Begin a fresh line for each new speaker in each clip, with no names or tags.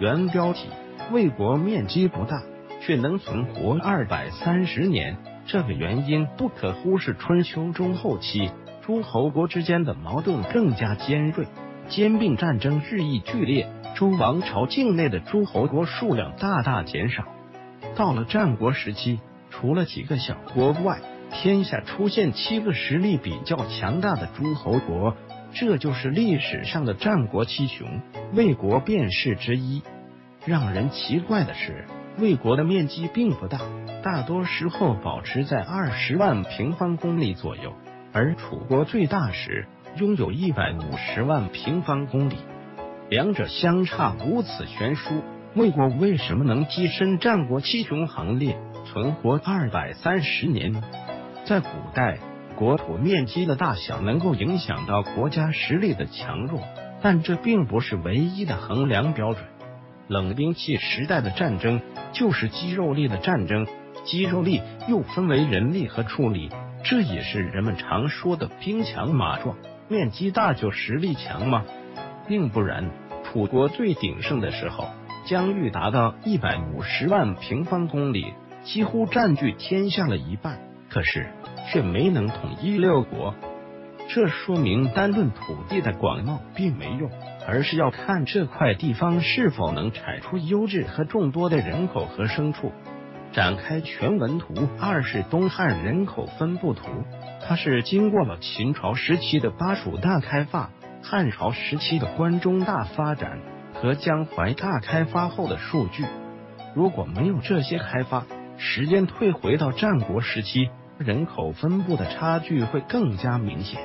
原标题：魏国面积不大，却能存活二百三十年。这个原因不可忽视。春秋中后期，诸侯国之间的矛盾更加尖锐，兼并战争日益剧烈，周王朝境内的诸侯国数量大大减少。到了战国时期，除了几个小国外，天下出现七个实力比较强大的诸侯国。这就是历史上的战国七雄，魏国便是之一。让人奇怪的是，魏国的面积并不大，大多时候保持在二十万平方公里左右，而楚国最大时拥有一百五十万平方公里，两者相差如此悬殊，魏国为什么能跻身战国七雄行列，存活二百三十年呢？在古代。国土面积的大小能够影响到国家实力的强弱，但这并不是唯一的衡量标准。冷兵器时代的战争就是肌肉力的战争，肌肉力又分为人力和畜力，这也是人们常说的兵强马壮。面积大就实力强吗？并不然。楚国最鼎盛的时候，疆域达到一百五十万平方公里，几乎占据天下了一半。可是。却没能统一六国，这说明单论土地的广袤并没用，而是要看这块地方是否能产出优质和众多的人口和牲畜。展开全文图，二是东汉人口分布图，它是经过了秦朝时期的巴蜀大开发、汉朝时期的关中大发展和江淮大开发后的数据。如果没有这些开发，时间退回到战国时期。人口分布的差距会更加明显。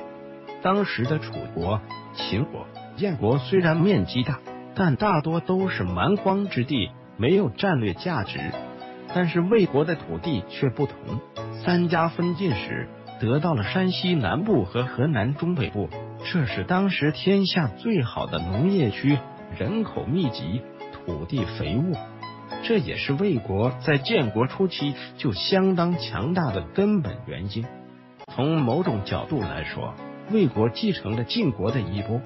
当时的楚国、秦国、燕国虽然面积大，但大多都是蛮荒之地，没有战略价值。但是魏国的土地却不同，三家分晋时得到了山西南部和河南中北部，这是当时天下最好的农业区，人口密集，土地肥沃。这也是魏国在建国初期就相当强大的根本原因。从某种角度来说，魏国继承了晋国的衣钵。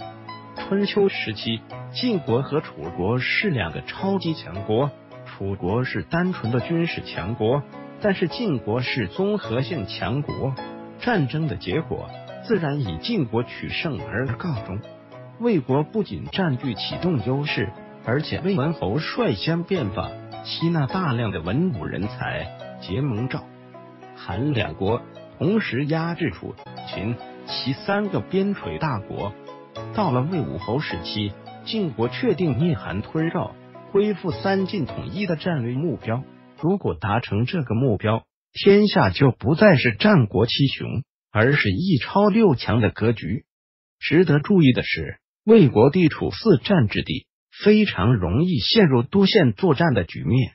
春秋时期，晋国和楚国是两个超级强国，楚国是单纯的军事强国，但是晋国是综合性强国。战争的结果自然以晋国取胜而告终。魏国不仅占据启动优势。而且魏文侯率先变法，吸纳大量的文武人才，结盟赵、韩两国，同时压制楚、秦、齐三个边陲大国。到了魏武侯时期，晋国确定灭韩吞赵，恢复三晋统一的战略目标。如果达成这个目标，天下就不再是战国七雄，而是一超六强的格局。值得注意的是，魏国地处四战之地。非常容易陷入多线作战的局面，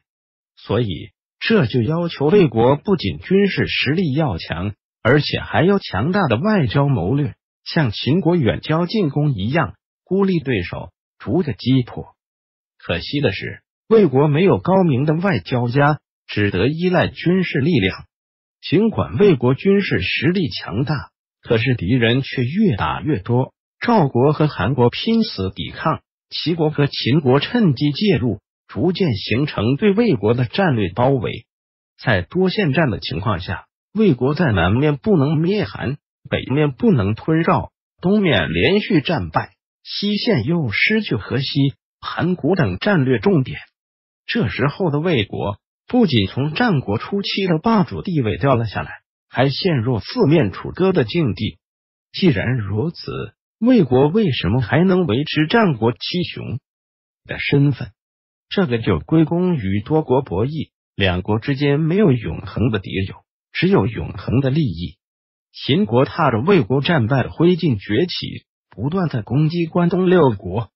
所以这就要求魏国不仅军事实力要强，而且还要强大的外交谋略，像秦国远交近攻一样孤立对手，逐个击破。可惜的是，魏国没有高明的外交家，只得依赖军事力量。尽管魏国军事实力强大，可是敌人却越打越多。赵国和韩国拼死抵抗。齐国和秦国趁机介入，逐渐形成对魏国的战略包围。在多线战的情况下，魏国在南面不能灭韩，北面不能吞赵，东面连续战败，西线又失去河西、函谷等战略重点。这时候的魏国不仅从战国初期的霸主地位掉了下来，还陷入四面楚歌的境地。既然如此，魏国为什么还能维持战国七雄的身份？这个就归功于多国博弈，两国之间没有永恒的敌友，只有永恒的利益。秦国踏着魏国战败的灰烬崛起，不断在攻击关东六国。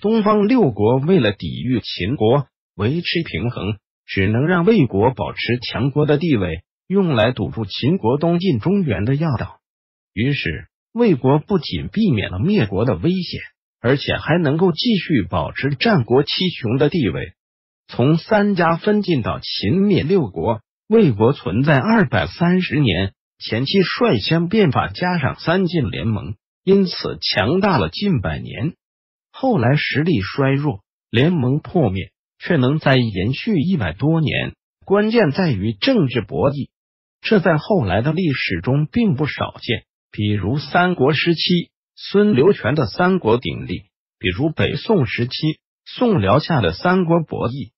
东方六国为了抵御秦国，维持平衡，只能让魏国保持强国的地位，用来堵住秦国东进中原的要道。于是。魏国不仅避免了灭国的危险，而且还能够继续保持战国七雄的地位。从三家分晋到秦灭六国，魏国存在二百三十年，前期率先变法，加上三晋联盟，因此强大了近百年。后来实力衰弱，联盟破灭却能再延续一百多年，关键在于政治博弈。这在后来的历史中并不少见，比如三国时期孙刘权的三国鼎立，比如北宋时期宋辽下的三国博弈。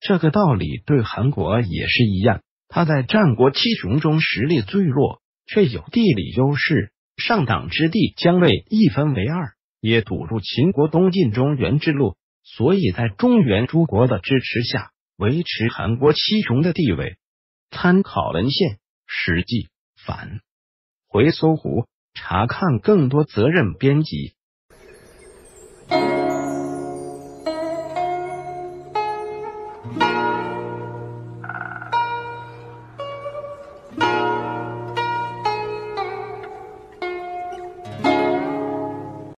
这个道理对韩国也是一样，他在战国七雄中实力最弱，却有地理优势，上党之地将被一分为二，也堵住秦国东进中原之路。所以在中原诸国的支持下，维持韩国七雄的地位。参考文献《史记》，反回搜狐查看更多责任编辑。